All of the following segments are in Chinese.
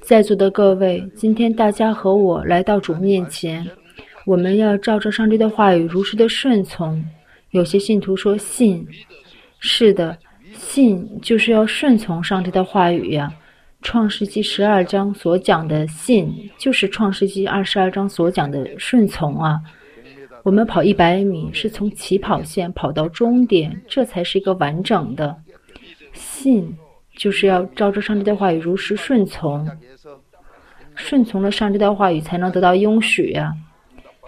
在座的各位，今天大家和我来到主面前，我们要照着上帝的话语如实的顺从。有些信徒说信，是的，信就是要顺从上帝的话语呀。创世纪十二章所讲的信，就是创世纪二十二章所讲的顺从啊。我们跑一百米，是从起跑线跑到终点，这才是一个完整的信，就是要照着上帝的话语如实顺从，顺从了上帝的话语，才能得到应许呀。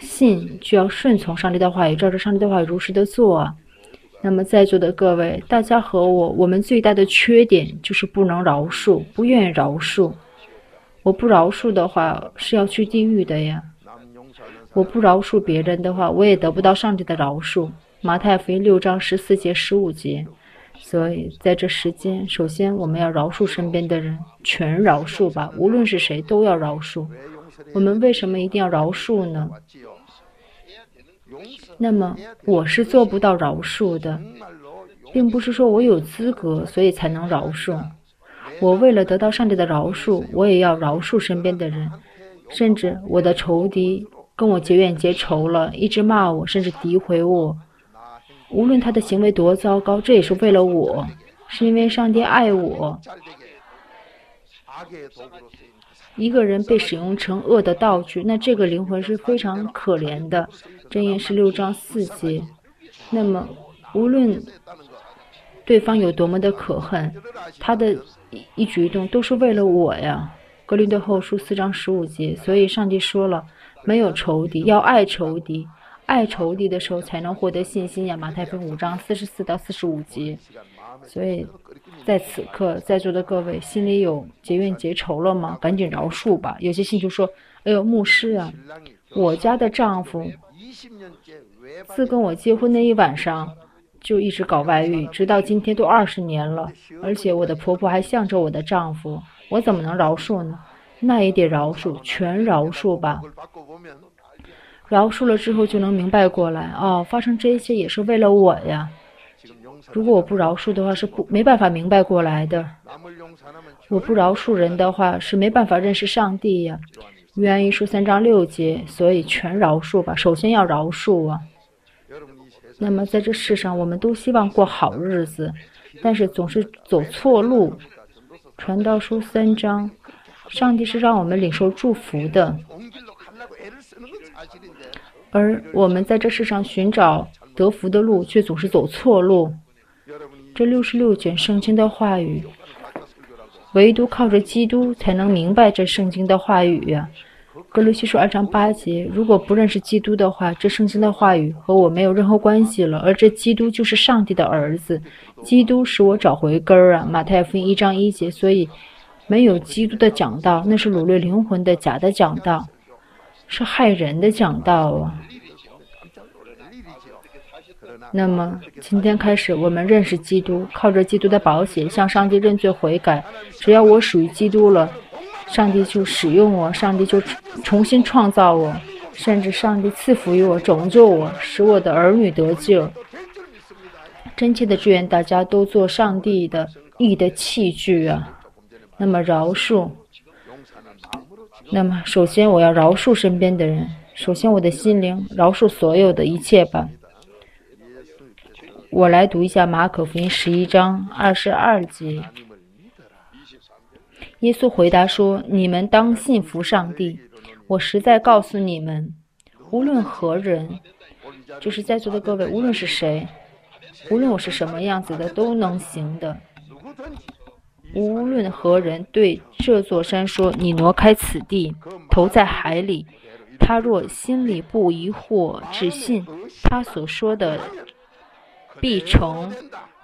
信就要顺从上帝的话语，照着上帝的话语如实的做。那么在座的各位，大家和我，我们最大的缺点就是不能饶恕，不愿意饶恕。我不饶恕的话，是要去地狱的呀。我不饶恕别人的话，我也得不到上帝的饶恕。马太福音六章十四节、十五节。所以在这时间，首先我们要饶恕身边的人，全饶恕吧，无论是谁都要饶恕。我们为什么一定要饶恕呢？那么我是做不到饶恕的，并不是说我有资格，所以才能饶恕。我为了得到上帝的饶恕，我也要饶恕身边的人，甚至我的仇敌。跟我结怨结仇了，一直骂我，甚至诋毁我。无论他的行为多糟糕，这也是为了我，是因为上帝爱我。一个人被使用成恶的道具，那这个灵魂是非常可怜的。箴言是六章四节。那么，无论对方有多么的可恨，他的一举一动都是为了我呀。格林德后书四章十五节。所以，上帝说了。没有仇敌，要爱仇敌，爱仇敌的时候才能获得信心呀。马太福五章四十四到四十五节。所以，在此刻在座的各位心里有结怨结仇了吗？赶紧饶恕吧。有些信徒说：“哎呦，牧师啊，我家的丈夫自跟我结婚那一晚上就一直搞外遇，直到今天都二十年了，而且我的婆婆还向着我的丈夫，我怎么能饶恕呢？”那也得饶恕，全饶恕吧。饶恕了之后就能明白过来，哦，发生这一切也是为了我呀。如果我不饶恕的话，是不没办法明白过来的。我不饶恕人的话，是没办法认识上帝呀。约翰一书三章六节，所以全饶恕吧。首先要饶恕啊。那么在这世上，我们都希望过好日子，但是总是走错路。传道书三章。上帝是让我们领受祝福的，而我们在这世上寻找得福的路，却总是走错路。这六十六卷圣经的话语，唯独靠着基督才能明白这圣经的话语呀。格罗西书二章八节，如果不认识基督的话，这圣经的话语和我没有任何关系了。而这基督就是上帝的儿子，基督使我找回根儿啊。马太福音一章一节，所以。没有基督的讲道，那是掳掠灵魂的假的讲道，是害人的讲道啊。那么今天开始，我们认识基督，靠着基督的保险向上帝认罪悔改。只要我属于基督了，上帝就使用我，上帝就重新创造我，甚至上帝赐福于我，拯救我，使我的儿女得救。真切的祝愿大家都做上帝的义的器具啊。那么饶恕，那么首先我要饶恕身边的人。首先我的心灵饶恕所有的一切吧。我来读一下马可福音十一章二十二节。耶稣回答说：“你们当信服上帝。我实在告诉你们，无论何人，就是在座的各位，无论是谁，无论我是什么样子的，都能行的。”无论何人对这座山说：“你挪开此地，投在海里。”他若心里不疑惑，只信他所说的必成，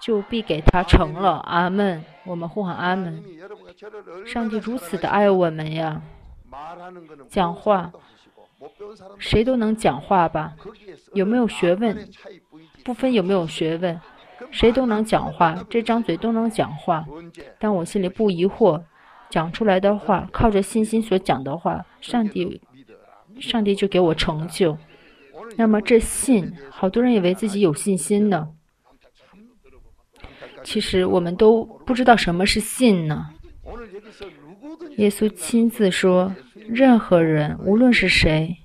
就必给他成了。阿门。我们呼喊阿门。上帝如此的爱我们呀！讲话，谁都能讲话吧？有没有学问？不分有没有学问。谁都能讲话，这张嘴都能讲话，但我心里不疑惑，讲出来的话，靠着信心所讲的话，上帝，上帝就给我成就。那么这信，好多人以为自己有信心呢。其实我们都不知道什么是信呢。耶稣亲自说：“任何人，无论是谁。”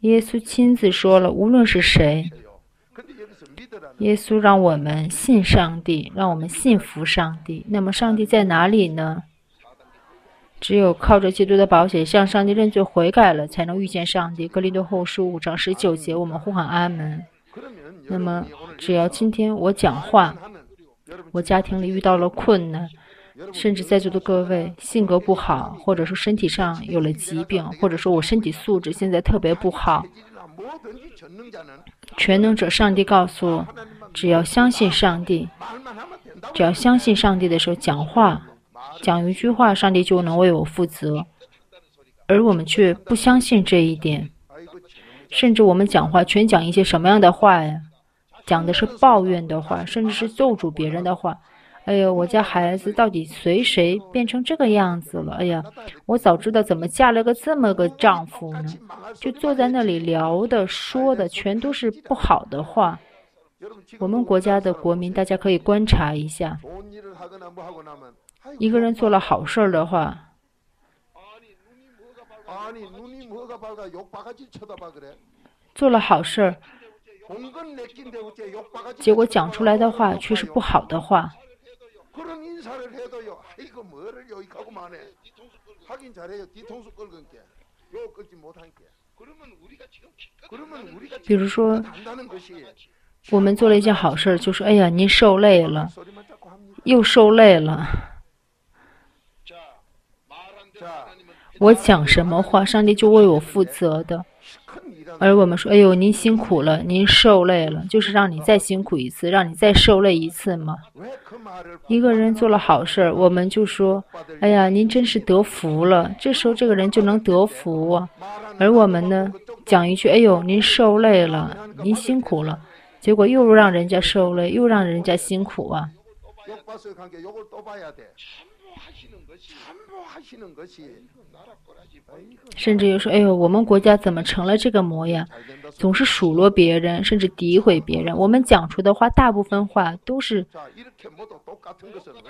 耶稣亲自说了：“无论是谁。”耶稣让我们信上帝，让我们信服上帝。那么，上帝在哪里呢？只有靠着基督的保险，向上帝认罪悔改了，才能遇见上帝。格林多后书五章十九节，我们呼喊阿门。那么，只要今天我讲话，我家庭里遇到了困难，甚至在座的各位性格不好，或者说身体上有了疾病，或者说我身体素质现在特别不好，全能者上帝告诉我，只要相信上帝，只要相信上帝的时候讲话，讲一句话，上帝就能为我负责，而我们却不相信这一点，甚至我们讲话全讲一些什么样的话呀？讲的是抱怨的话，甚至是咒诅别人的话。哎呀，我家孩子到底随谁变成这个样子了？哎呀，我早知道怎么嫁了个这么个丈夫呢？就坐在那里聊的、说的，全都是不好的话。我们国家的国民，大家可以观察一下，一个人做了好事的话，做了好事。结果讲出来的话却是不好的话。比如说，我们做了一件好事，就说：“哎呀，您受累了，又受累了。”我讲什么话，上帝就为我负责的。而我们说：“哎呦，您辛苦了，您受累了，就是让你再辛苦一次，让你再受累一次嘛。”一个人做了好事，我们就说：“哎呀，您真是得福了。”这时候这个人就能得福啊。而我们呢，讲一句：“哎呦，您受累了，您辛苦了。”结果又让人家受累，又让人家辛苦啊。甚至又说：“哎呦，我们国家怎么成了这个模样？总是数落别人，甚至诋毁别人。我们讲出的话，大部分话都是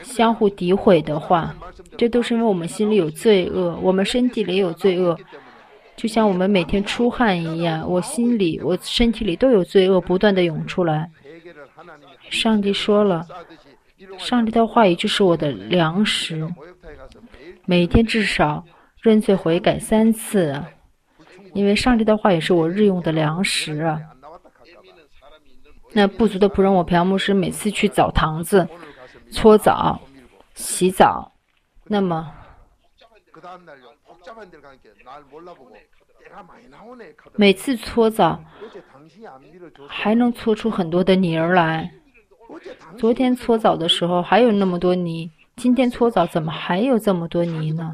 相互诋毁的话。这都是因为我们心里有罪恶，我们身体里有罪恶。就像我们每天出汗一样，我心里、我身体里都有罪恶，不断的涌出来。上帝说了，上帝的话语就是我的粮食，每天至少。”认罪悔改三次，因为上帝的话也是我日用的粮食。那不足的仆人我朴牧师每次去澡堂子搓澡、洗澡，那么每次搓澡还能搓出很多的泥儿来。昨天搓澡的时候还有那么多泥，今天搓澡怎么还有这么多泥呢？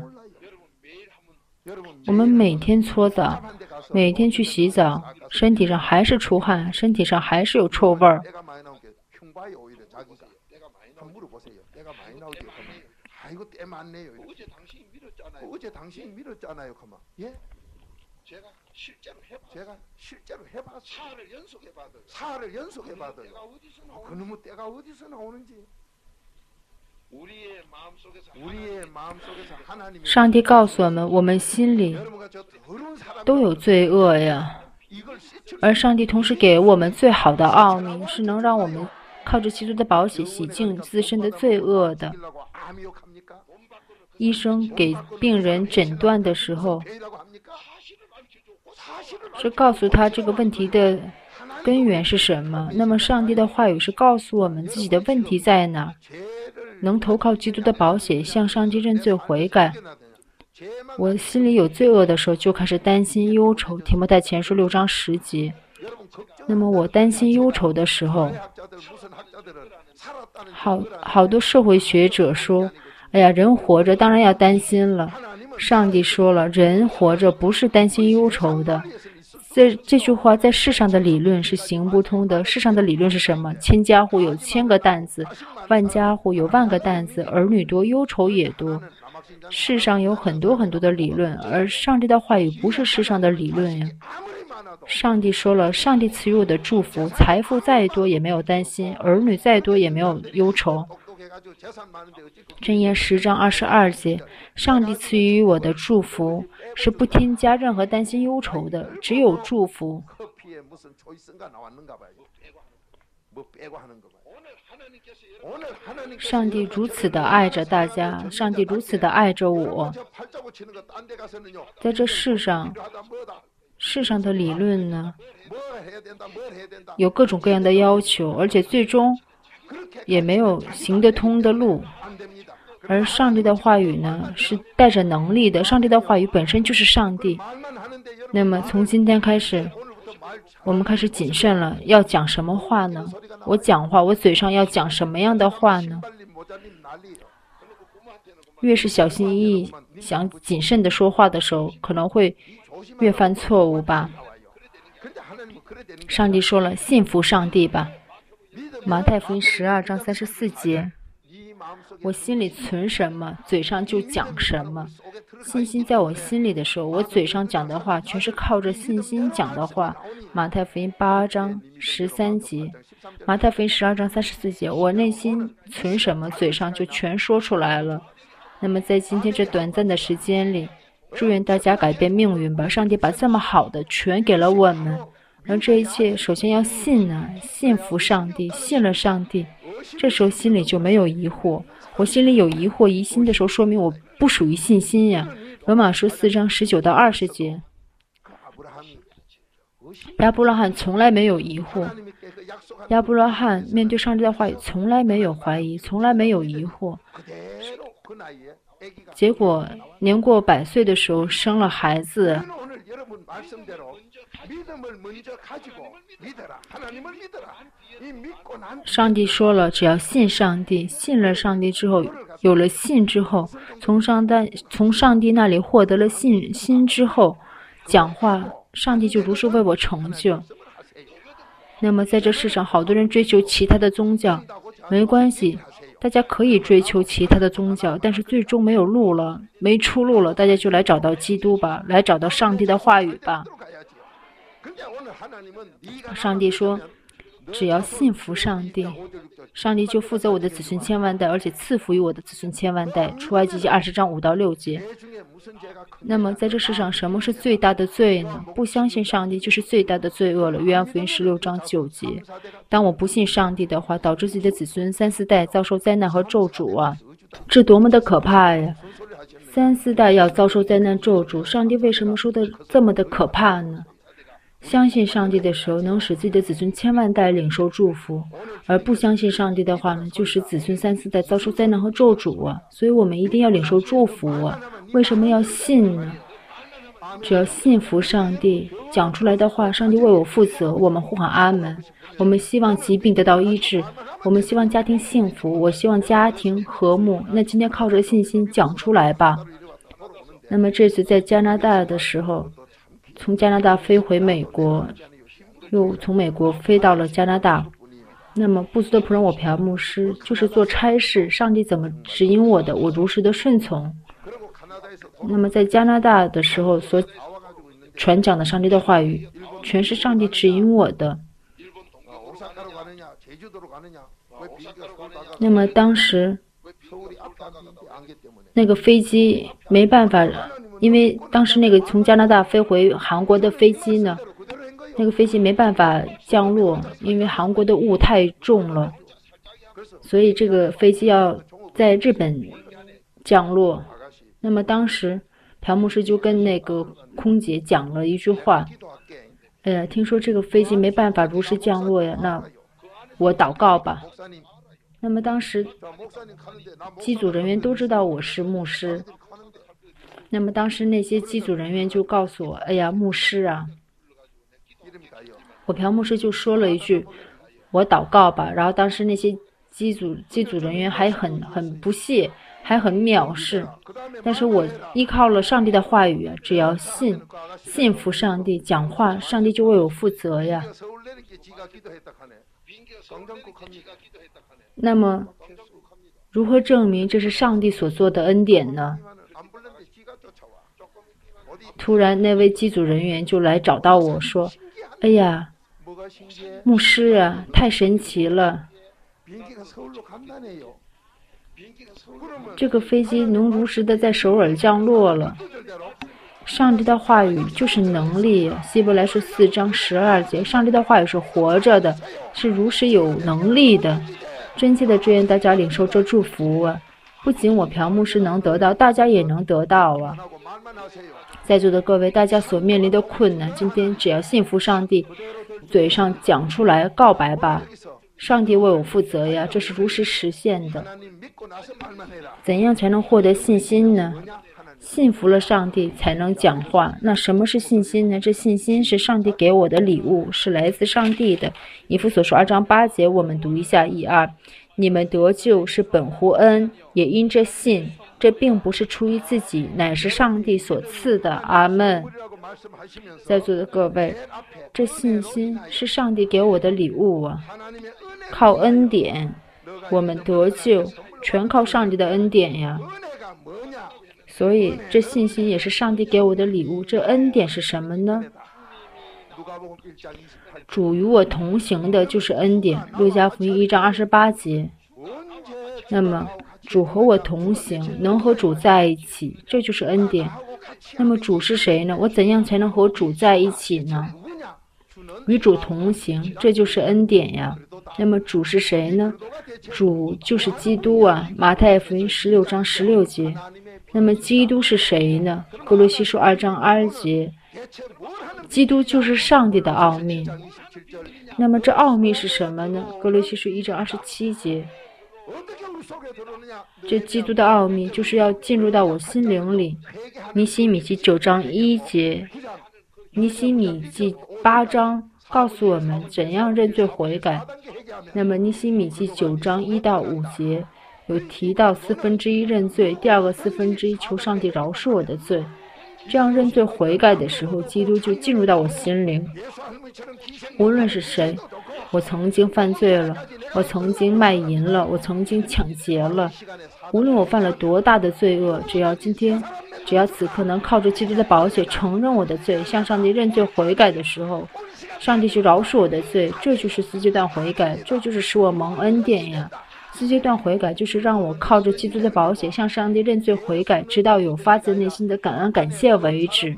我们每天搓澡，每天去洗澡，身体上还是出汗，身体上还是有臭味儿。上帝告诉我们，我们心里都有罪恶呀。而上帝同时给我们最好的奥秘，是能让我们靠着基督的宝血洗净自身的罪恶的。医生给病人诊断的时候，是告诉他这个问题的根源是什么。那么，上帝的话语是告诉我们自己的问题在哪。能投靠基督的保险，向上帝认罪悔改。我心里有罪恶的时候，就开始担心忧愁。提摩太前书六章十节。那么我担心忧愁的时候，好好多社会学者说：“哎呀，人活着当然要担心了。”上帝说了，人活着不是担心忧愁的。这这句话在世上的理论是行不通的。世上的理论是什么？千家户有千个担子，万家户有万个担子，儿女多忧愁也多。世上有很多很多的理论，而上帝的话语不是世上的理论呀。上帝说了，上帝赐予我的祝福，财富再多也没有担心，儿女再多也没有忧愁。箴言十章二十二节，上帝赐予我的祝福是不添加任何担心忧愁的，只有祝福。上帝如此的爱着大家，上帝如此的爱着我。在这世上，世上的理论呢，有各种各样的要求，而且最终也没有行得通的路。而上帝的话语呢，是带着能力的。上帝的话语本身就是上帝。那么从今天开始。我们开始谨慎了，要讲什么话呢？我讲话，我嘴上要讲什么样的话呢？越是小心翼翼、想谨慎的说话的时候，可能会越犯错误吧。上帝说了，信服上帝吧。马太福音十二章三十四节。我心里存什么，嘴上就讲什么。信心在我心里的时候，我嘴上讲的话全是靠着信心讲的话。马太福音八章十三节，马太福音十二章三十四节，我内心存什么，嘴上就全说出来了。那么在今天这短暂的时间里，祝愿大家改变命运吧。上帝把这么好的全给了我们，而这一切首先要信呢，信服上帝，信了上帝。这时候心里就没有疑惑，我心里有疑惑疑心的时候，说明我不属于信心呀。罗马书四章十九到二十节，亚伯拉罕从来没有疑惑，亚伯拉罕面对上帝的话语从来没有怀疑，从来没有疑惑。结果年过百岁的时候生了孩子。上帝说了，只要信上帝，信了上帝之后，有了信之后，从上帝从上帝那里获得了信心之后，讲话，上帝就如是为我成就。那么在这世上，好多人追求其他的宗教，没关系，大家可以追求其他的宗教，但是最终没有路了，没出路了，大家就来找到基督吧，来找到上帝的话语吧。上帝说。只要信服上帝，上帝就负责我的子孙千万代，而且赐福于我的子孙千万代。出埃及记二十章五到六节。那么在这世上，什么是最大的罪呢？不相信上帝就是最大的罪恶了。约翰福音十六章九节。当我不信上帝的话，导致自己的子孙三四代遭受灾难和咒诅啊，这多么的可怕呀！三四代要遭受灾难咒诅，上帝为什么说的这么的可怕呢？相信上帝的时候，能使自己的子孙千万代领受祝福；而不相信上帝的话呢，就使子孙三四代遭受灾难和咒诅啊！所以我们一定要领受祝福啊！为什么要信呢？只要信服上帝讲出来的话，上帝为我负责，我们呼喊阿门。我们希望疾病得到医治，我们希望家庭幸福，我希望家庭和睦。那今天靠着信心讲出来吧。那么这次在加拿大的时候。从加拿大飞回美国，又从美国飞到了加拿大。那么，布斯的仆人我朴牧师就是做差事，上帝怎么指引我的，我如实的顺从。那么，在加拿大的时候所传讲的上帝的话语，全是上帝指引我的。那么当时那个飞机没办法。因为当时那个从加拿大飞回韩国的飞机呢，那个飞机没办法降落，因为韩国的雾太重了，所以这个飞机要在日本降落。那么当时朴牧师就跟那个空姐讲了一句话：“哎呀，听说这个飞机没办法如实降落呀，那我祷告吧。”那么当时机组人员都知道我是牧师。那么当时那些机组人员就告诉我：“哎呀，牧师啊，我朴牧师就说了一句，我祷告吧。”然后当时那些机组机组人员还很很不屑，还很藐视。但是我依靠了上帝的话语，只要信信服上帝讲话，上帝就为我负责呀。那么，如何证明这是上帝所做的恩典呢？突然，那位机组人员就来找到我说：“哎呀，牧师啊，太神奇了！这个飞机能如实的在首尔降落了。上帝的话语就是能力。希伯来书四章十二节，上帝的话语是活着的，是如实有能力的。真切的祝愿大家领受这祝福啊！不仅我朴牧师能得到，大家也能得到啊！”在座的各位，大家所面临的困难，今天只要信服上帝，嘴上讲出来告白吧，上帝为我负责呀，这是如实实现的。怎样才能获得信心呢？信服了上帝才能讲话。那什么是信心呢？这信心是上帝给我的礼物，是来自上帝的。以弗所说二章八节，我们读一下一二：你们得救是本乎恩，也因着信。这并不是出于自己，乃是上帝所赐的。阿门。在座的各位，这信心是上帝给我的礼物啊！靠恩典，我们得救，全靠上帝的恩典呀。所以，这信心也是上帝给我的礼物。这恩典是什么呢？主与我同行的就是恩典。路加福音一章二十八节。那么。主和我同行，能和主在一起，这就是恩典。那么主是谁呢？我怎样才能和主在一起呢？与主同行，这就是恩典呀。那么主是谁呢？主就是基督啊。马太福音十六章十六节。那么基督是谁呢？格罗西书二章二节。基督就是上帝的奥秘。那么这奥秘是什么呢？格罗西书一章二十七节。这基督的奥秘就是要进入到我心灵里。尼西米记九章一节，尼西米记八章告诉我们怎样认罪悔改。那么尼西米记九章一到五节有提到四分之一认罪，第二个四分之一求上帝饶恕我的罪。这样认罪悔改的时候，基督就进入到我心灵。无论是谁。我曾经犯罪了，我曾经卖淫了，我曾经抢劫了。无论我犯了多大的罪恶，只要今天，只要此刻能靠着基督的宝血承认我的罪，向上帝认罪悔改的时候，上帝就饶恕我的罪。这就是四阶段悔改，这就是使我蒙恩典呀。四阶段悔改就是让我靠着基督的保险向上帝认罪悔改，直到有发自内心的感恩感谢为止。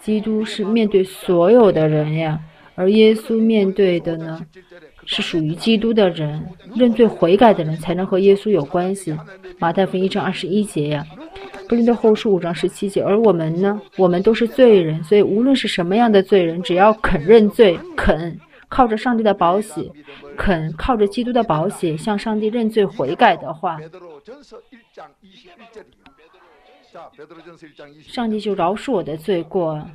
基督是面对所有的人呀。而耶稣面对的呢，是属于基督的人，认罪悔改的人才能和耶稣有关系。马太福音一章二十一节呀，格林的后书五章十七节。而我们呢，我们都是罪人，所以无论是什么样的罪人，只要肯认罪，肯靠着上帝的宝血，肯靠着基督的宝血向上帝认罪悔改的话，上帝就饶恕我的罪过。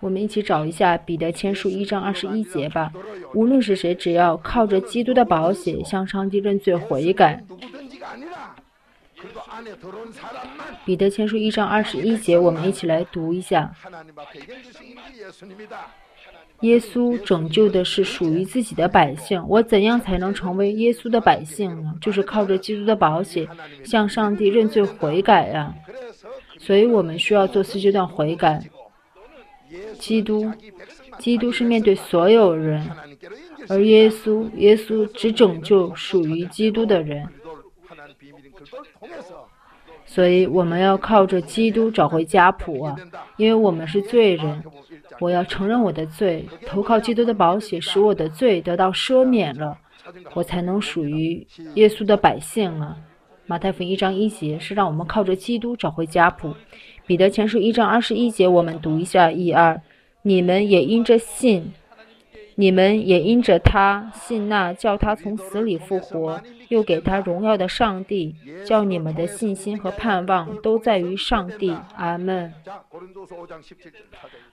我们一起找一下彼得签书一章二十一节吧。无论是谁，只要靠着基督的宝血向上帝认罪悔改。彼得签书一章二十一节，我们一起来读一下。耶稣拯救的是属于自己的百姓。我怎样才能成为耶稣的百姓呢？就是靠着基督的宝血向上帝认罪悔改呀。所以我们需要做四阶段悔改。基督，基督是面对所有人，而耶稣，耶稣只拯救属于基督的人。所以我们要靠着基督找回家谱啊！因为我们是罪人，我要承认我的罪，投靠基督的宝血，使我的罪得到赦免了，我才能属于耶稣的百姓了！马太福音一章一节是让我们靠着基督找回家谱。彼得前书一章二十一节，我们读一下一二。你们也因着信，你们也因着他信那叫他从死里复活，又给他荣耀的上帝，叫你们的信心和盼望都在于上帝。阿门。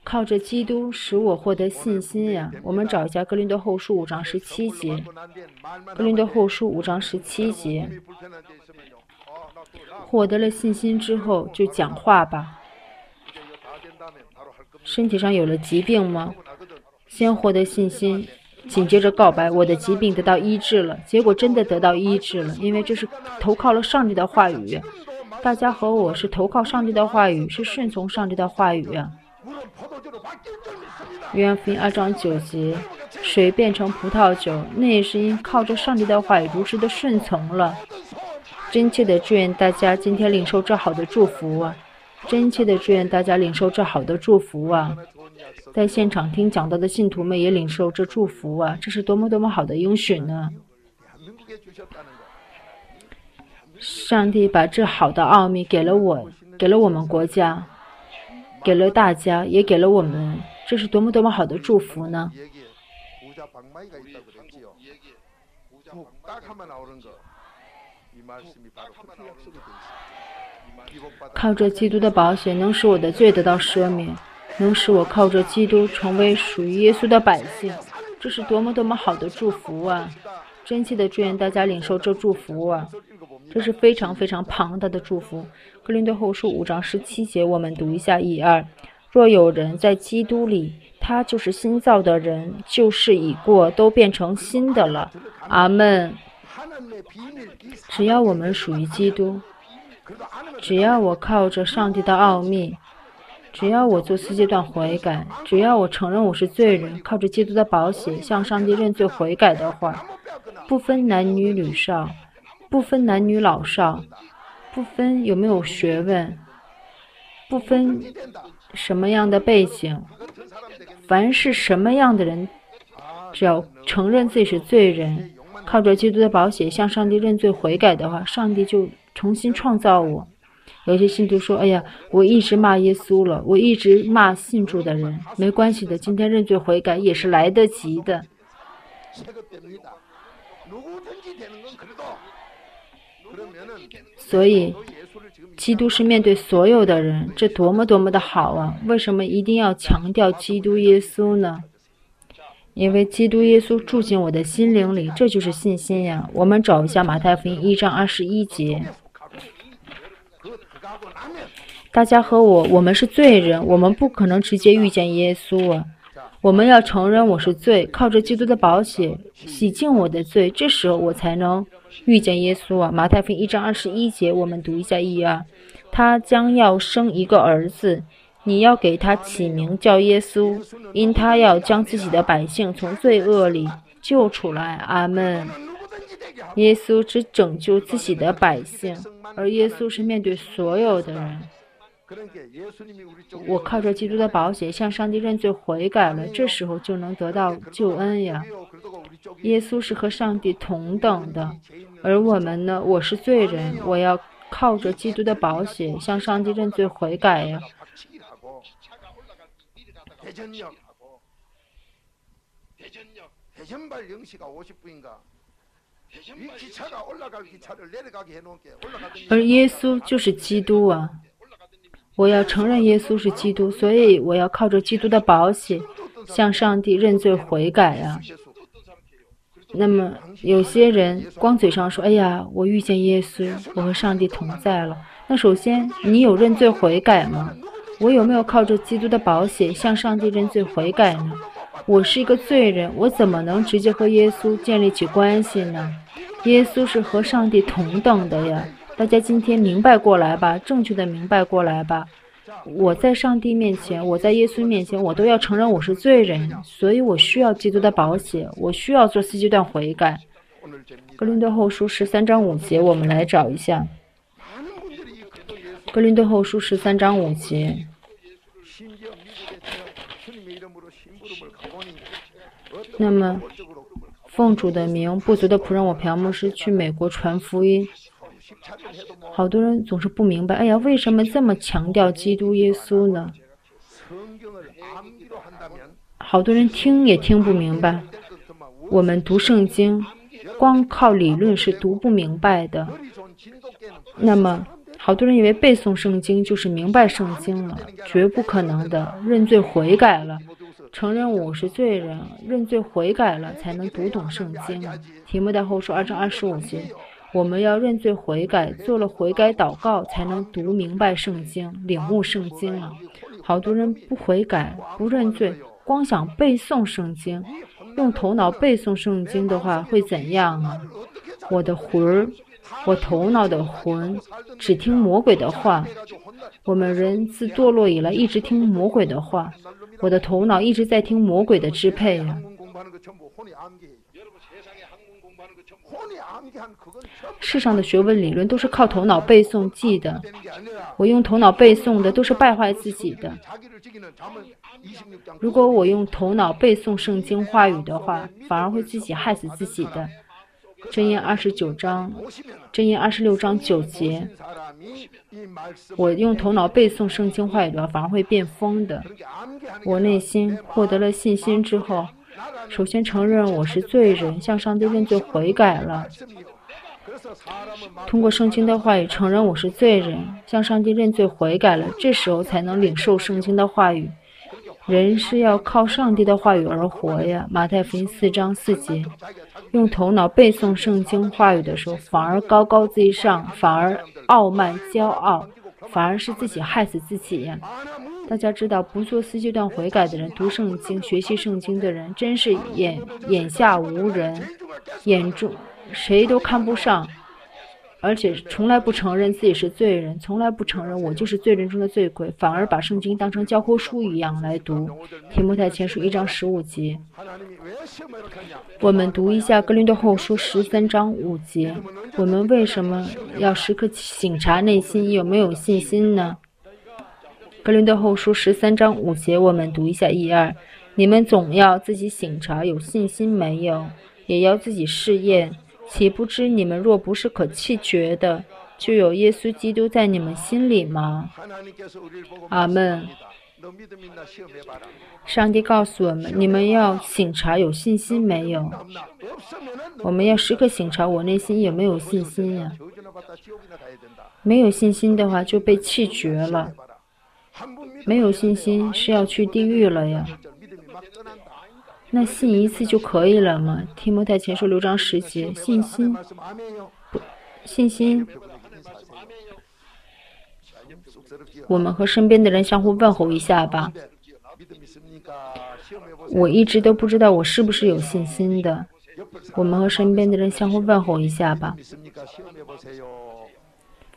靠着基督使我获得信心呀！我们找一下格林多后书五章十七节。格林多后书五章十七节。获得了信心之后，就讲话吧。身体上有了疾病吗？先获得信心，紧接着告白，我的疾病得到医治了。结果真的得到医治了，因为这是投靠了上帝的话语。大家和我是投靠上帝的话语，是顺从上帝的话语啊。约翰福音二章九节，水变成葡萄酒，那也是因靠着上帝的话语如实的顺从了。真切的祝愿大家今天领受这好的祝福啊！真切的祝愿大家领受这好的祝福啊！在现场听讲到的信徒们也领受这祝福啊！这是多么多么好的应许呢！上帝把这好的奥秘给了我，给了我们国家，给了大家，也给了我们，这是多么多么好的祝福呢！靠着基督的保险，能使我的罪得到赦免，能使我靠着基督成为属于耶稣的百姓，这是多么多么好的祝福啊！真切的祝愿大家领受这祝福啊！这是非常非常庞大的祝福。格林顿后书五章十七节，我们读一下一二：若有人在基督里，他就是新造的人，旧事已过，都变成新的了。阿门。只要我们属于基督，只要我靠着上帝的奥秘，只要我做四阶段悔改，只要我承认我是罪人，靠着基督的保险向上帝认罪悔改的话，不分男女女少。不分男女老少，不分有没有学问，不分什么样的背景，凡是什么样的人，只要承认自己是罪人，靠着基督的保险向上帝认罪悔改的话，上帝就重新创造我。有些信徒说：“哎呀，我一直骂耶稣了，我一直骂信主的人，没关系的，今天认罪悔改也是来得及的。”所以，基督是面对所有的人，这多么多么的好啊！为什么一定要强调基督耶稣呢？因为基督耶稣住进我的心灵里，这就是信心呀。我们找一下马太福音一章二十一节。大家和我，我们是罪人，我们不可能直接遇见耶稣啊。我们要承认我是罪，靠着基督的宝血洗净我的罪，这时候我才能。遇见耶稣啊！马太福音一章二十一节，我们读一下一二。他将要生一个儿子，你要给他起名叫耶稣，因他要将自己的百姓从罪恶里救出来。阿门。耶稣只拯救自己的百姓，而耶稣是面对所有的人。我靠着基督的保险向上帝认罪悔改了，这时候就能得到救恩呀。耶稣是和上帝同等的，而我们呢？我是罪人，我要靠着基督的保险向上帝认罪悔改呀。而耶稣就是基督啊！我要承认耶稣是基督，所以我要靠着基督的保险向上帝认罪悔改呀。那么有些人光嘴上说：“哎呀，我遇见耶稣，我和上帝同在了。”那首先，你有认罪悔改吗？我有没有靠着基督的保险向上帝认罪悔改呢？我是一个罪人，我怎么能直接和耶稣建立起关系呢？耶稣是和上帝同等的呀！大家今天明白过来吧，正确的明白过来吧。我在上帝面前，我在耶稣面前，我都要承认我是罪人，所以我需要基督的保险，我需要做四阶段悔改。格林多后书十三章五节，我们来找一下。格林多后书十三章五节。那么，奉主的名，不足的仆人我朴牧师去美国传福音。好多人总是不明白，哎呀，为什么这么强调基督耶稣呢？好多人听也听不明白。我们读圣经，光靠理论是读不明白的。那么，好多人以为背诵圣经就是明白圣经了，绝不可能的。认罪悔改了，承认我是罪人，认罪悔改了，才能读懂圣经。题目在后说二章二十五节。我们要认罪悔改，做了悔改祷告，才能读明白圣经，领悟圣经啊！好多人不悔改，不认罪，光想背诵圣经，用头脑背诵圣经的话会怎样啊？我的魂儿我头脑的魂只听魔鬼的话。我们人自堕落以来一直听魔鬼的话，我的头脑一直在听魔鬼的支配呀。世上的学问理论都是靠头脑背诵记的，我用头脑背诵的都是败坏自己的。如果我用头脑背诵圣经话语的话，反而会自己害死自己的。真言二十九章，真言二十六章九节。我用头脑背诵圣经话语的话，反而会变疯的。我内心获得了信心之后。首先承认我是罪人，向上帝认罪悔改了。通过圣经的话语承认我是罪人，向上帝认罪悔改了，这时候才能领受圣经的话语。人是要靠上帝的话语而活呀。马太福音四章四节，用头脑背诵圣经话语的时候，反而高高在上，反而傲慢骄傲，反而是自己害死自己呀。大家知道，不做四阶段悔改的人，读圣经、学习圣经的人，真是眼眼下无人，眼中谁都看不上，而且从来不承认自己是罪人，从来不承认我就是罪人中的罪魁，反而把圣经当成教科书一样来读。提摩太前书一章十五节，我们读一下格林多后书十三章五节，我们为什么要时刻醒察内心有没有信心呢？格林德后书十三章五节，我们读一下一二。你们总要自己醒察，有信心没有？也要自己试验。岂不知你们若不是可弃绝的，就有耶稣基督在你们心里吗？阿门。上帝告诉我们：你们要醒察，有信心没有？我们要时刻醒察，我内心有没有信心呀？没有信心的话，就被弃绝了。没有信心是要去地狱了呀？那信一次就可以了吗？提摩太前书六章十节，信心信心。我们和身边的人相互问候一下吧。我一直都不知道我是不是有信心的。我们和身边的人相互问候一下吧。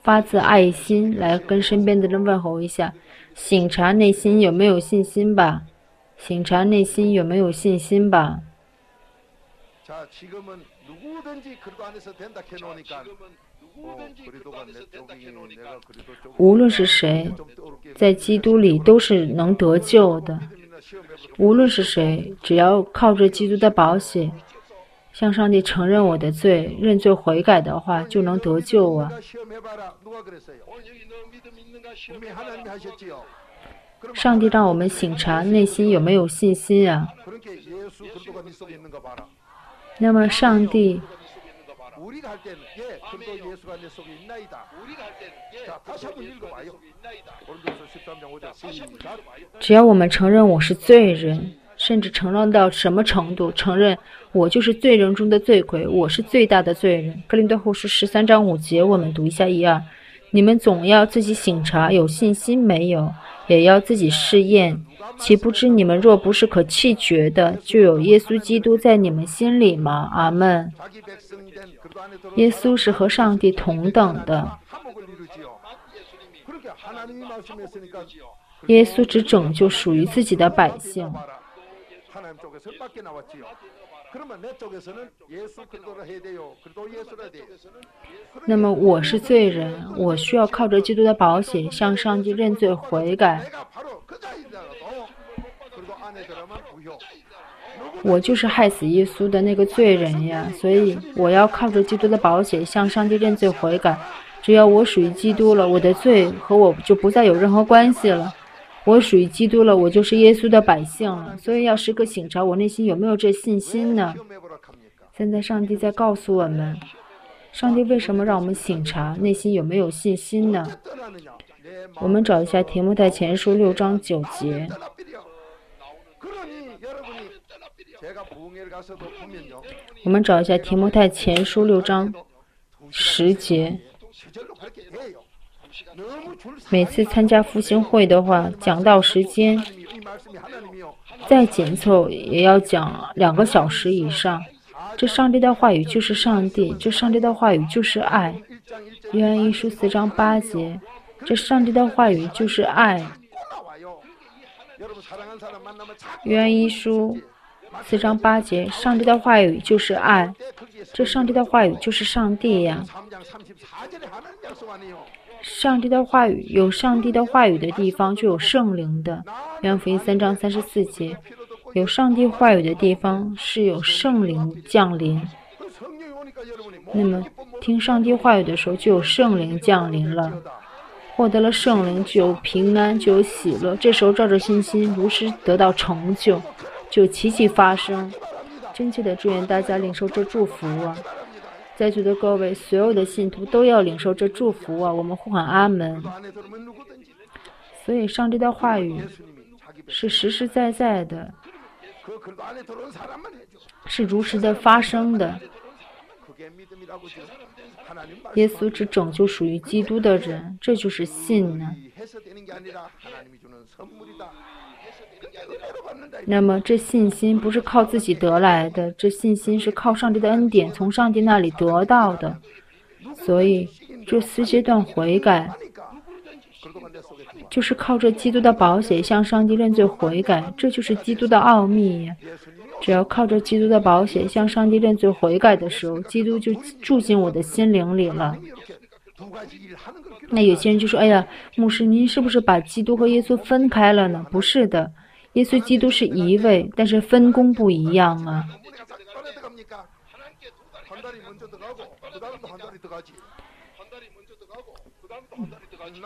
发自爱心来跟身边的人问候一下。醒察内心有没有信心吧？醒察内心有没有信心吧？无论是谁，在基督里都是能得救的。无论是谁，只要靠着基督的保险，向上帝承认我的罪、认罪悔改的话，就能得救啊！上帝让我们醒察内心有没有信心啊？那么上帝，只要我们承认我是罪人，甚至承认到什么程度？承认我就是罪人中的罪魁，我是最大的罪人。格林顿后书十三章五节，我们读一下一二。你们总要自己醒察，有信心没有？也要自己试验。岂不知你们若不是可弃绝的，就有耶稣基督在你们心里吗？阿门。耶稣是和上帝同等的。耶稣只拯救属于自己的百姓。那么我是罪人，我需要靠着基督的保险向上帝认罪悔改。我就是害死耶稣的那个罪人呀，所以我要靠着基督的保险向上帝认罪悔改。只要我属于基督了，我的罪和我就不再有任何关系了。我属于基督了，我就是耶稣的百姓了，所以要时刻醒察我内心有没有这信心呢？现在上帝在告诉我们，上帝为什么让我们醒察内心有没有信心呢？我们找一下《题目在前书》六章九节。我们找一下《题目在前书》六章十节。每次参加复兴会的话，讲到时间再紧凑也要讲两个小时以上。这上帝的话语就是上帝，这上帝的话语就是爱。约翰一书四章八节，这上帝的话语就是爱。约翰一书四章八节，上帝的话语就是爱。这上帝的话语就是上帝呀。上帝的话语有上帝的话语的地方就有圣灵的。约翰福音三章三十四节。有上帝话语的地方是有圣灵降临，那么听上帝话语的时候就有圣灵降临了，获得了圣灵就有平安就有喜乐，这时候照着信心如实得到成就，就奇迹发生。真切的祝愿大家领受这祝福啊！在座的各位所有的信徒都要领受这祝福啊！我们呼喊阿门。所以上帝的话语是实实在在的。是如实的发生的。耶稣只拯救属于基督的人，这就是信呢。那么这信心不是靠自己得来的，这信心是靠上帝的恩典从上帝那里得到的。所以这四阶段悔改。就是靠着基督的保险向上帝认罪悔改，这就是基督的奥秘。只要靠着基督的保险向上帝认罪悔改的时候，基督就住进我的心灵里了。那有些人就说：“哎呀，牧师，您是不是把基督和耶稣分开了呢？”不是的，耶稣基督是一位，但是分工不一样啊。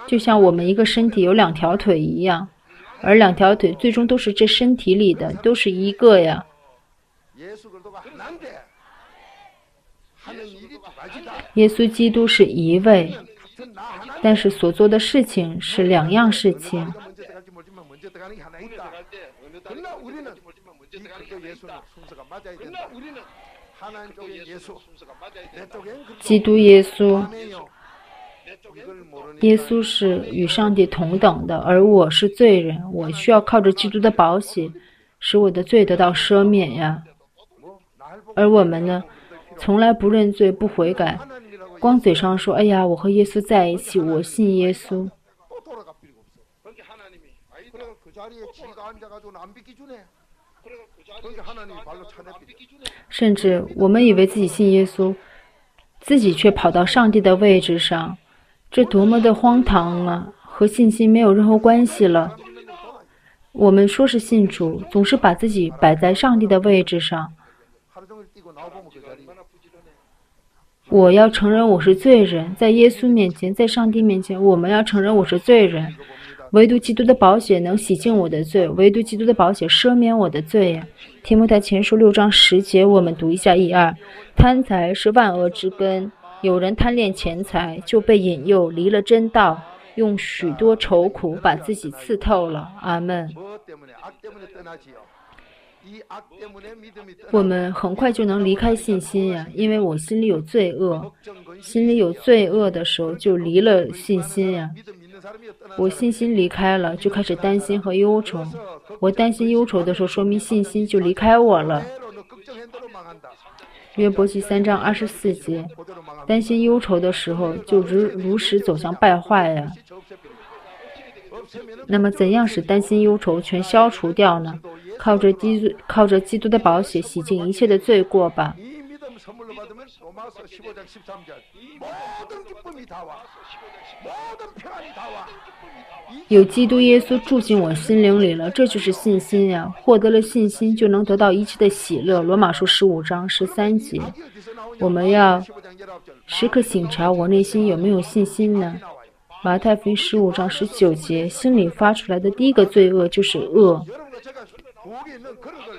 就像我们一个身体有两条腿一样，而两条腿最终都是这身体里的，都是一个呀。耶稣基督是一位，但是所做的事情是两样事情。基督耶稣。耶稣是与上帝同等的，而我是罪人，我需要靠着基督的宝血，使我的罪得到赦免呀。而我们呢，从来不认罪、不悔改，光嘴上说：“哎呀，我和耶稣在一起，我信耶稣。”甚至我们以为自己信耶稣，自己却跑到上帝的位置上。这多么的荒唐啊！和信心没有任何关系了。我们说是信主，总是把自己摆在上帝的位置上。我要承认我是罪人，在耶稣面前，在上帝面前，我们要承认我是罪人。唯独基督的宝血能洗净我的罪，唯独基督的宝血赦免我的罪呀。提摩太前书六章十节，我们读一下一二：贪财是万恶之根。有人贪恋钱财，就被引诱离了真道，用许多愁苦把自己刺透了。阿门。我们很快就能离开信心呀，因为我心里有罪恶，心里有罪恶的时候就离了信心呀。我信心离开了，就开始担心和忧愁。我担心忧愁的时候，说明信心就离开我了。约伯记三章二十四节，担心忧愁的时候，就如如实走向败坏呀。那么，怎样使担心忧愁全消除掉呢？靠着基督，靠着基督的宝血洗净一切的罪过吧。有基督耶稣住进我心灵里了，这就是信心呀！获得了信心，就能得到一切的喜乐。罗马书十五章十三节，我们要时刻醒察我内心有没有信心呢？马太福音十五章十九节，心里发出来的第一个罪恶就是恶。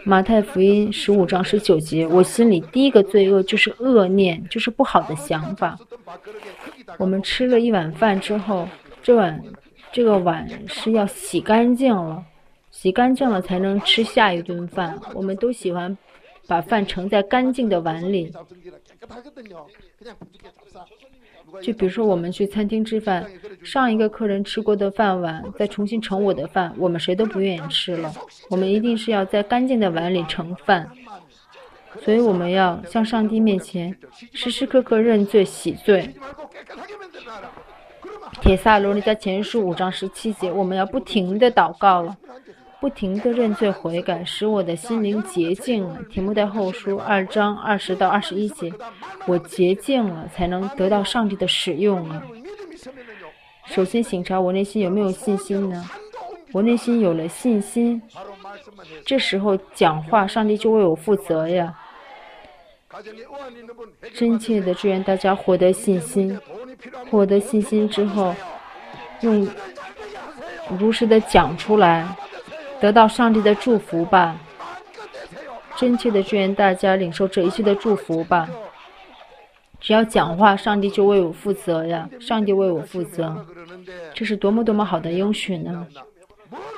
马太福音十五章十九节，我心里第一个罪恶就是恶念，就是不好的想法。我们吃了一碗饭之后，这碗这个碗是要洗干净了，洗干净了才能吃下一顿饭。我们都喜欢把饭盛在干净的碗里。就比如说，我们去餐厅吃饭，上一个客人吃过的饭碗再重新盛我的饭，我们谁都不愿意吃了。我们一定是要在干净的碗里盛饭。所以我们要向上帝面前时时刻刻认罪洗罪。铁萨罗尼加前书五章十七节，我们要不停的祷告了，不停的认罪悔改，使我的心灵洁净了。题目在后书二章二十到二十一节，我洁净了，才能得到上帝的使用了。首先，审查我内心有没有信心呢？我内心有了信心，这时候讲话，上帝就为我负责呀。真切的祝愿大家获得信心，获得信心之后，用如实的讲出来，得到上帝的祝福吧。真切的祝愿大家领受这一切的祝福吧。只要讲话，上帝就为我负责呀！上帝为我负责，这是多么多么好的应许呢？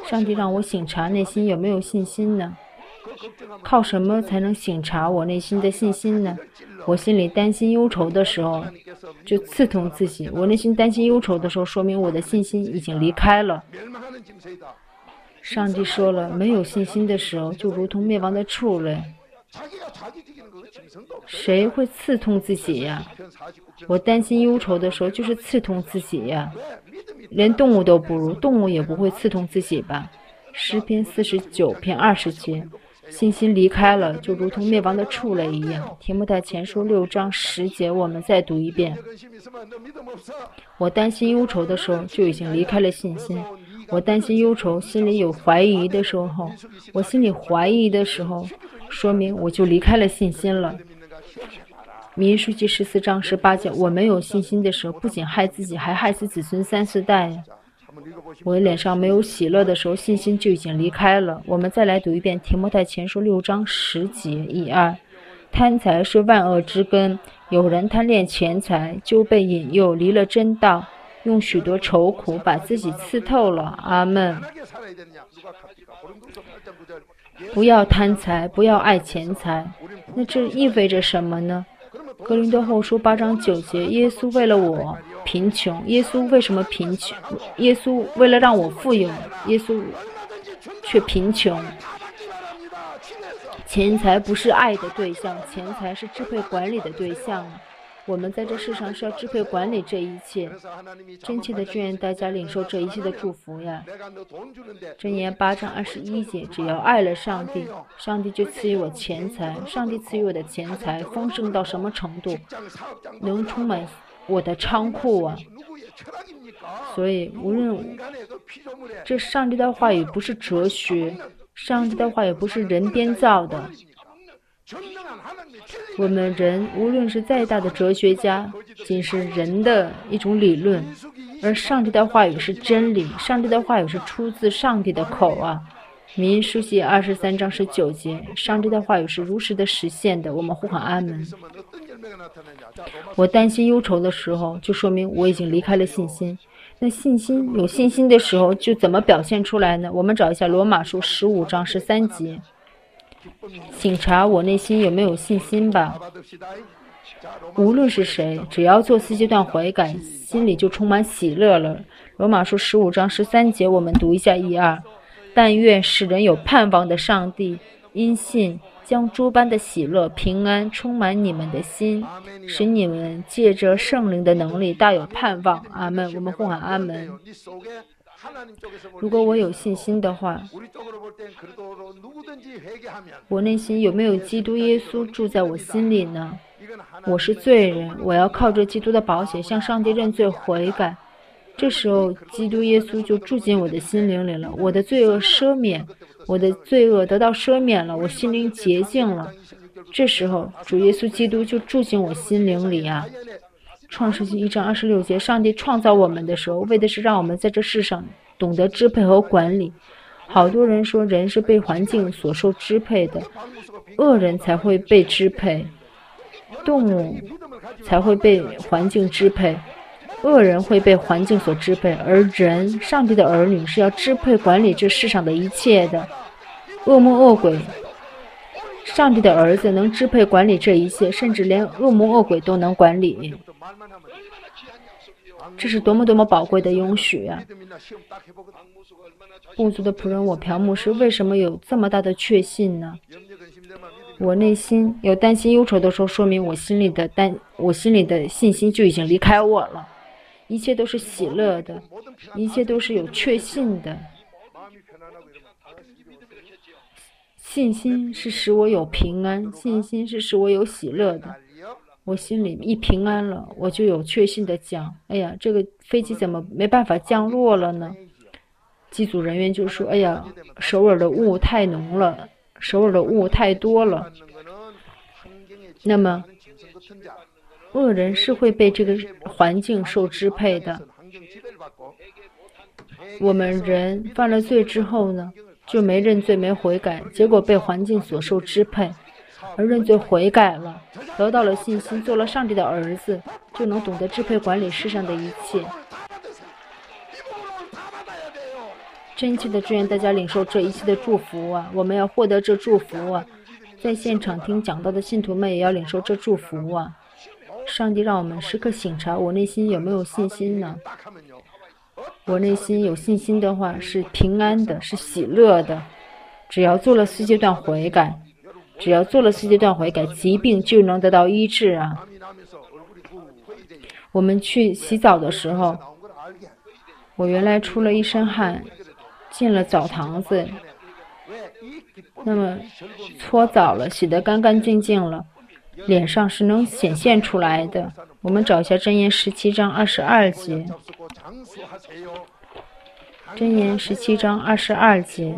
上帝让我醒察内心有没有信心呢？靠什么才能醒察我内心的信心呢？我心里担心忧愁的时候，就刺痛自己。我内心担心忧愁的时候，说明我的信心已经离开了。上帝说了，没有信心的时候，就如同灭亡的畜类。谁会刺痛自己呀？我担心忧愁的时候，就是刺痛自己呀。连动物都不如，动物也不会刺痛自己吧？诗篇四十九篇二十节。信心离开了，就如同灭亡的畜类一样。题目在前书六章十节，我们再读一遍。我担心忧愁的时候，就已经离开了信心。我担心忧愁，心里有怀疑的时候，我心里怀疑的时候，说明我就离开了信心了。民书记十四章十八节，我没有信心的时候，不仅害自己，还害死子孙三四代呀。我脸上没有喜乐的时候，信心就已经离开了。我们再来读一遍《提摩太前书》六章十节一二：贪财是万恶之根，有人贪恋钱财，就被引诱离了真道，用许多愁苦把自己刺透了。阿门。不要贪财，不要爱钱财，那这意味着什么呢？格林多后书八章九节：耶稣为了我。贫穷，耶稣为什么贫穷？耶稣为了让我富有，耶稣却贫穷。钱财不是爱的对象，钱财是支配管理的对象。我们在这世上是要支配管理这一切。真切的祝愿大家领受这一切的祝福呀！箴言八章二十一节：只要爱了上帝，上帝就赐予我钱财。上帝赐予我的钱财丰盛到什么程度？能充满。我的仓库啊，所以无论这上帝的话语不是哲学，上帝的话语不是人编造的。我们人无论是再大的哲学家，仅是人的一种理论，而上帝的话语是真理，上帝的话语是出自上帝的口啊。民书记二十三章十九节，上帝的话语是如实的实现的。我们呼喊阿门。我担心忧愁的时候，就说明我已经离开了信心。那信心有信心的时候，就怎么表现出来呢？我们找一下罗马书十五章十三节，请查我内心有没有信心吧。无论是谁，只要做四阶段悔改，心里就充满喜乐了。罗马书十五章十三节，我们读一下一二。但愿使人有盼望的上帝，因信。将诸般的喜乐、平安充满你们的心，使你们借着圣灵的能力大有盼望。阿门。我们呼喊阿门。如果我有信心的话，我内心有没有基督耶稣住在我心里呢？我是罪人，我要靠着基督的宝血向上帝认罪悔改。这时候，基督耶稣就住进我的心灵里了，我的罪恶赦免。我的罪恶得到赦免了，我心灵洁净了。这时候，主耶稣基督就住进我心灵里啊。创世纪一章二十六节，上帝创造我们的时候，为的是让我们在这世上懂得支配和管理。好多人说，人是被环境所受支配的，恶人才会被支配，动物才会被环境支配。恶人会被环境所支配，而人，上帝的儿女是要支配管理这世上的一切的。恶魔恶鬼，上帝的儿子能支配管理这一切，甚至连恶魔恶鬼都能管理。这是多么多么宝贵的应许啊！部族的仆人我朴牧师为什么有这么大的确信呢？我内心有担心忧愁的时候，说明我心里的担，我心里的信心就已经离开我了。一切都是喜乐的，一切都是有确信的。信心是使我有平安，信心是使我有喜乐的。我心里一平安了，我就有确信的讲：哎呀，这个飞机怎么没办法降落了呢？机组人员就说：哎呀，首尔的雾太浓了。首尔的雾太多了，那么恶人是会被这个环境受支配的。我们人犯了罪之后呢，就没认罪没悔改，结果被环境所受支配；而认罪悔改了，得到了信心，做了上帝的儿子，就能懂得支配管理世上的一切。真切的祝愿大家领受这一切的祝福啊！我们要获得这祝福啊！在现场听讲道的信徒们也要领受这祝福啊！上帝让我们时刻醒察，我内心有没有信心呢？我内心有信心的话，是平安的，是喜乐的。只要做了四阶段悔改，只要做了四阶段悔改，疾病就能得到医治啊！我们去洗澡的时候，我原来出了一身汗。进了澡堂子，那么搓澡了，洗得干干净净了，脸上是能显现出来的。我们找一下《真言》十七章二十二节，《真言》十七章二十二节，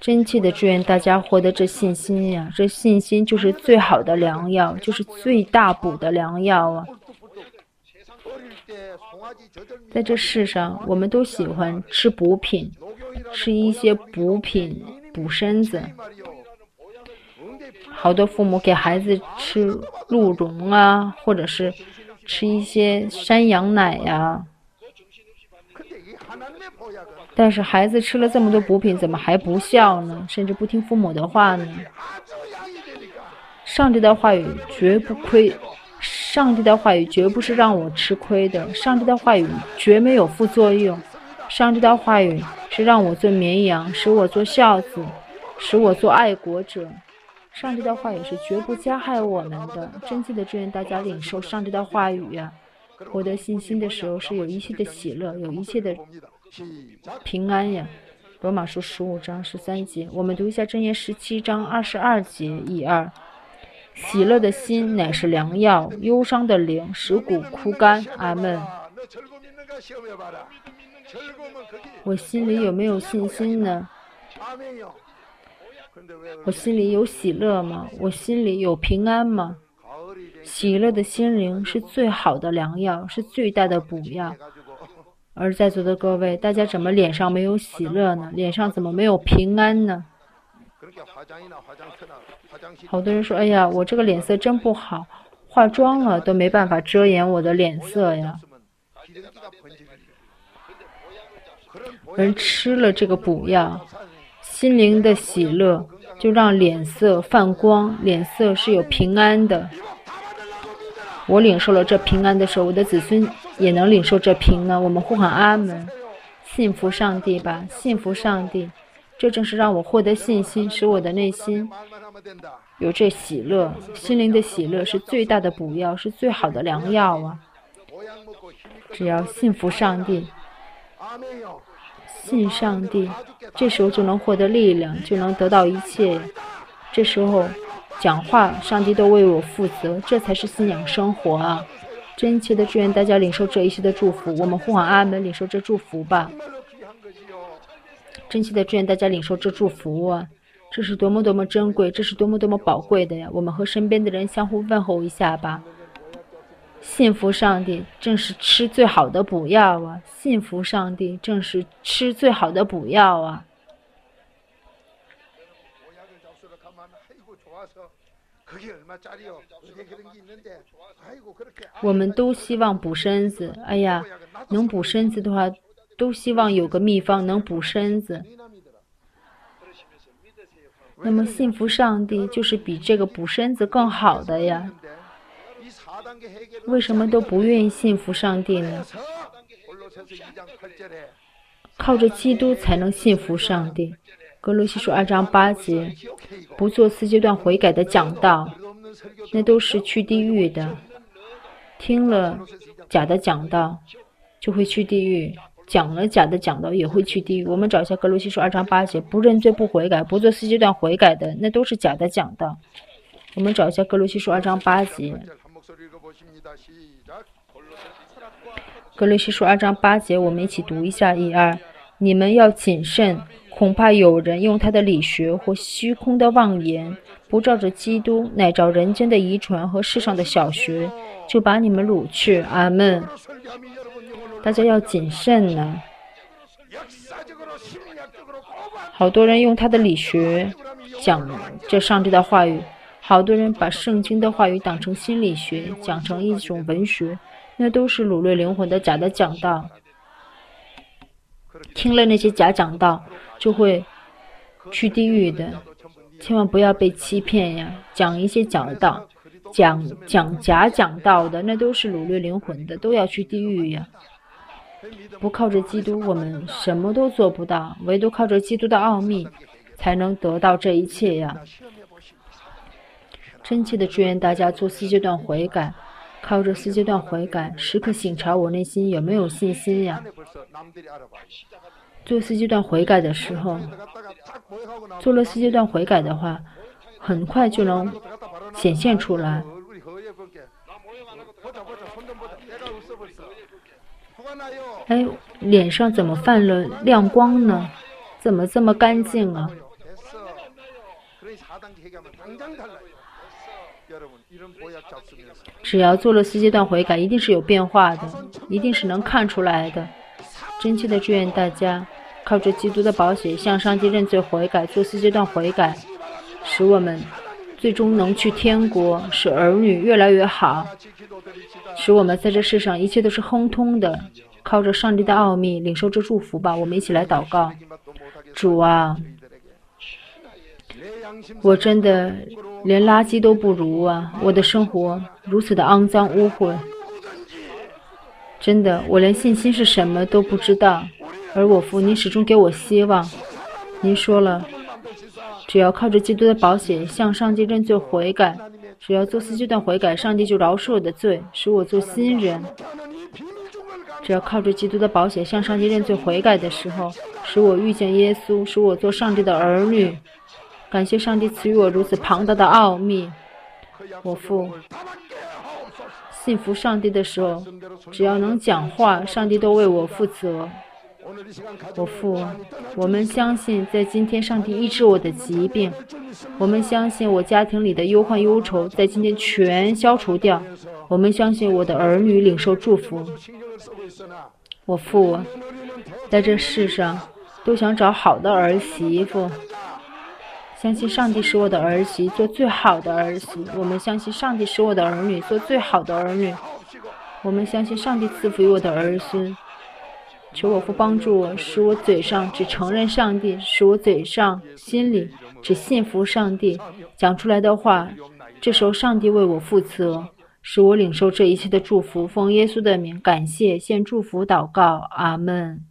真切的祝愿大家获得这信心呀！这信心就是最好的良药，就是最大补的良药啊！在这世上，我们都喜欢吃补品，吃一些补品补身子。好多父母给孩子吃鹿茸啊，或者是吃一些山羊奶呀。但是孩子吃了这么多补品，怎么还不孝呢？甚至不听父母的话呢？上帝的话语绝不亏。上帝的话语绝不是让我吃亏的，上帝的话语绝没有副作用，上帝的话语是让我做绵羊，使我做孝子，使我做爱国者。上帝的话语是绝不加害我们的。真切的祝愿大家领受上帝的话语呀！获得信心的时候是有一切的喜乐，有一切的平安呀。罗马书十五章十三节，我们读一下箴言十七章二十二节一二。喜乐的心乃是良药，忧伤的灵使骨枯干。阿门。我心里有没有信心呢？我心里有喜乐吗？我心里有平安吗？喜乐的心灵是最好的良药，是最大的补药。而在座的各位，大家怎么脸上没有喜乐呢？脸上怎么没有平安呢？好多人说：“哎呀，我这个脸色真不好，化妆了都没办法遮掩我的脸色呀。”人吃了这个补药，心灵的喜乐就让脸色泛光，脸色是有平安的。我领受了这平安的时候，我的子孙也能领受这平安。我们呼喊阿门，信服上帝吧，信服上帝。这正是让我获得信心，使我的内心有这喜乐。心灵的喜乐是最大的补药，是最好的良药啊！只要信服上帝，信上帝，这时候就能获得力量，就能得到一切。这时候讲话，上帝都为我负责，这才是信仰生活啊！真切的祝愿大家领受这一切的祝福，我们呼喊阿门，领受这祝福吧。真切的祝愿大家领受这祝福啊！这是多么多么珍贵，这是多么多么宝贵的呀！我们和身边的人相互问候一下吧。信服上帝，正是吃最好的补药啊！信服上帝，正是吃最好的补药啊！我们都希望补身子，哎呀，能补身子的话。都希望有个秘方能补身子，那么信服上帝就是比这个补身子更好的呀。为什么都不愿意信服上帝呢？靠着基督才能信服上帝，格罗西书二章八节，不做四阶段悔改的讲道，那都是去地狱的。听了假的讲道，就会去地狱；讲了假的讲道，也会去地狱。我们找一下格罗西书二章八节，不认罪不悔改，不做四阶段悔改的，那都是假的讲道。我们找一下格罗西书二章八节。格罗西书二章八节，我们一起读一下一二。你们要谨慎，恐怕有人用他的理学或虚空的妄言，不照着基督，乃照人间的遗传和世上的小学，就把你们掳去。阿门。大家要谨慎呢。好多人用他的理学讲这上帝的话语，好多人把圣经的话语当成心理学，讲成一种文学。那都是掳掠灵魂的假的讲道，听了那些假讲道，就会去地狱的。千万不要被欺骗呀！讲一些讲道，讲讲假讲道的，那都是掳掠灵魂的，都要去地狱呀！不靠着基督，我们什么都做不到，唯独靠着基督的奥秘，才能得到这一切呀！真切的祝愿大家做四阶段悔改。靠着四阶段悔改，时刻醒察我内心有没有信心呀？做四阶段悔改的时候，做了四阶段悔改的话，很快就能显现出来。哎，脸上怎么泛了亮光呢？怎么这么干净啊？只要做了四阶段悔改，一定是有变化的，一定是能看出来的。真切的祝愿大家靠着基督的宝血向上帝认罪悔改，做四阶段悔改，使我们最终能去天国，使儿女越来越好，使我们在这世上一切都是亨通的。靠着上帝的奥秘领受这祝福吧，我们一起来祷告，主啊。我真的连垃圾都不如啊！我的生活如此的肮脏污秽，真的，我连信心是什么都不知道。而我父，您始终给我希望。您说了，只要靠着基督的保险向上帝认罪悔改，只要做四阶段悔改，上帝就饶恕我的罪，使我做新人。只要靠着基督的保险向上帝认罪悔改的时候，使我遇见耶稣，使我做上帝的儿女。感谢上帝赐予我如此庞大的奥秘，我父信服上帝的时候，只要能讲话，上帝都为我负责。我父，我们相信在今天上帝医治我的疾病，我们相信我家庭里的忧患忧愁在今天全消除掉，我们相信我的儿女领受祝福。我父，在这世上都想找好的儿媳妇。相信上帝使我的儿媳做最好的儿媳。我们相信上帝使我的儿女做最好的儿女。我们相信上帝赐福于我的儿孙。求我父帮助我，使我嘴上只承认上帝，使我嘴上心里只信服上帝。讲出来的话，这时候上帝为我负责，使我领受这一切的祝福。奉耶稣的名，感谢，献祝福，祷告，阿门。